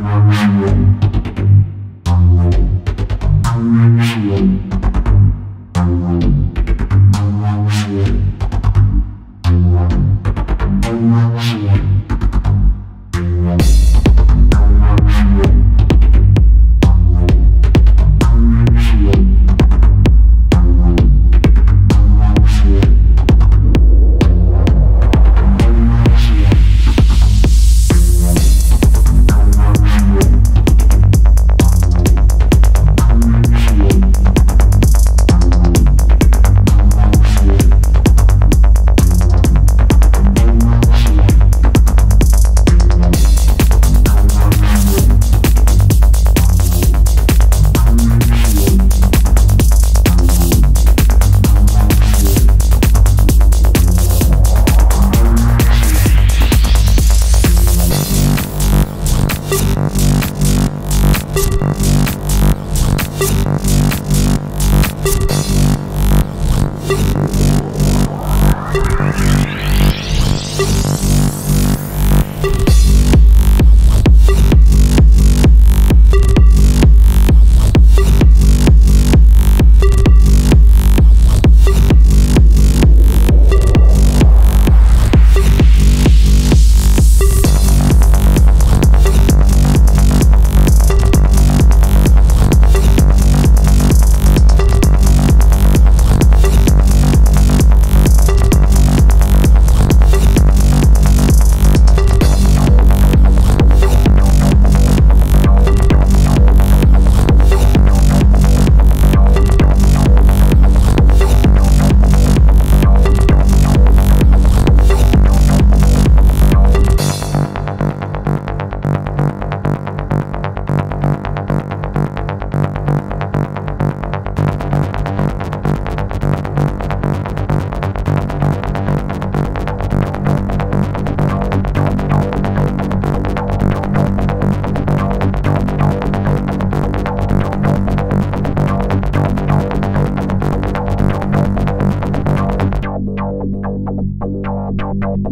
Música you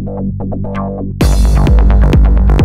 Thank you.